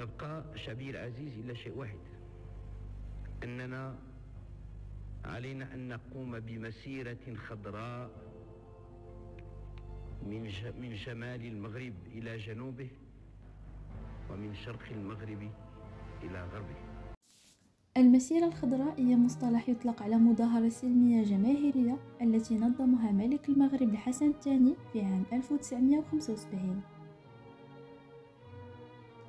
يبقى شعبي العزيز إلا شيء واحد أننا علينا أن نقوم بمسيرة خضراء من من شمال المغرب إلى جنوبه ومن شرق المغرب إلى غربه. المسيرة الخضراء هي مصطلح يطلق على مظاهرة سلمية جماهيرية التي نظمها ملك المغرب الحسن الثاني في عام 1975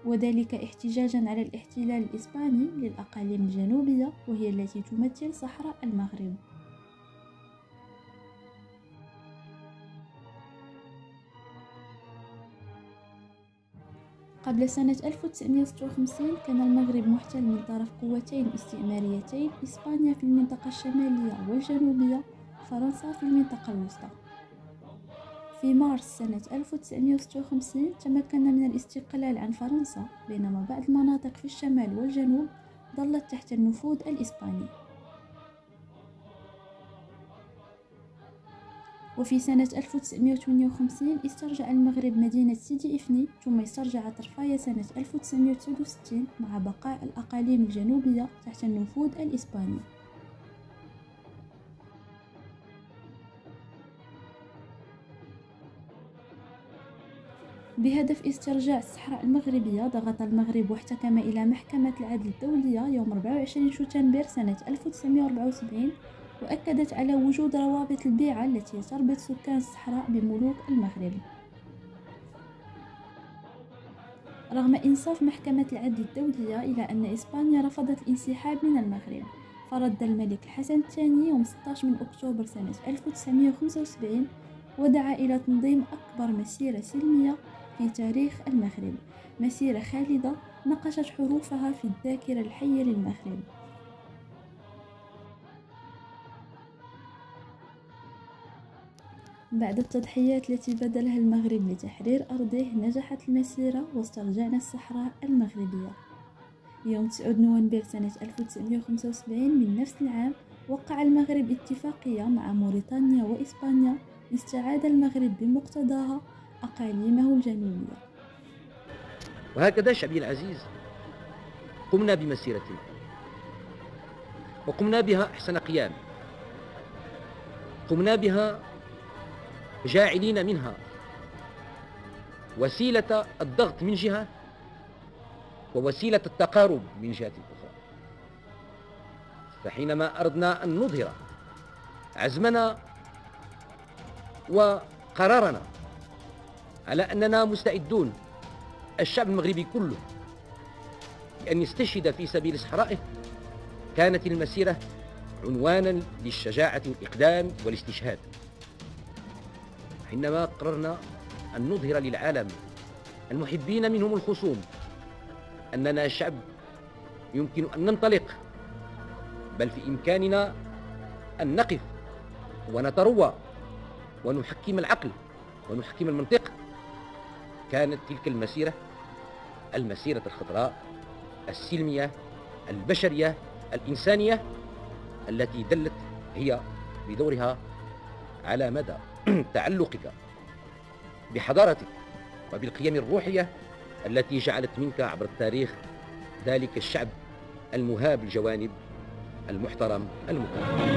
وذلك احتجاجا على الاحتلال الإسباني للأقاليم الجنوبية وهي التي تمثل صحراء المغرب. قبل سنة 1956 كان المغرب محتل من طرف قوتين استعماريتين إسبانيا في المنطقة الشمالية والجنوبية فرنسا في المنطقة الوسطى. في مارس سنة 1956 تمكنا من الاستقلال عن فرنسا بينما بعض المناطق في الشمال والجنوب ظلت تحت النفوذ الإسباني. وفي سنة 1958 استرجع المغرب مدينة سيدي إفني ثم استرجع طرفايا سنة 1969 مع بقاء الأقاليم الجنوبية تحت النفوذ الإسباني. بهدف استرجاع الصحراء المغربية ضغط المغرب واحتكم إلى محكمة العدل الدولية يوم 24 شتنبر سنة 1974 وأكدت على وجود روابط البيعة التي تربط سكان الصحراء بملوك المغرب. رغم إنصاف محكمة العدل الدولية إلى أن إسبانيا رفضت الانسحاب من المغرب فرد الملك الحسن الثاني يوم 16 من أكتوبر سنة 1975 ودعا إلى تنظيم أكبر مسيرة سلمية في تاريخ المغرب. مسيرة خالدة نقشت حروفها في الذاكرة الحية للمغرب. بعد التضحيات التي بذلها المغرب لتحرير أرضه نجحت المسيرة واسترجعنا الصحراء المغربية. يوم 9 نوفمبر سنة 1975 من نفس العام وقع المغرب اتفاقية مع موريتانيا وإسبانيا لاستعادة المغرب بمقتضاها أقاليمه الجنوبية وهكذا شعبي العزيز قمنا بمسيرتنا وقمنا بها أحسن قيام. قمنا بها جاعلين منها. وسيلة الضغط من جهة ووسيلة التقارب من جهة أخرى. فحينما أردنا أن نظهر عزمنا وقرارنا على أننا مستعدون الشعب المغربي كله بأن يستشهد في سبيل صحرائه كانت المسيرة عنوانا للشجاعة والإقدام والاستشهاد. حينما قررنا أن نظهر للعالم المحبين منهم الخصوم أننا شعب يمكن أن ننطلق بل في إمكاننا أن نقف ونتروى ونحكم العقل ونحكم المنطق كانت تلك المسيرة المسيرة الخضراء السلمية البشرية الإنسانية التي دلت هي بدورها على مدى تعلقك بحضارتك وبالقيم الروحية التي جعلت منك عبر التاريخ ذلك الشعب المهاب الجوانب المحترم المكرم.